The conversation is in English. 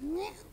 Yeah.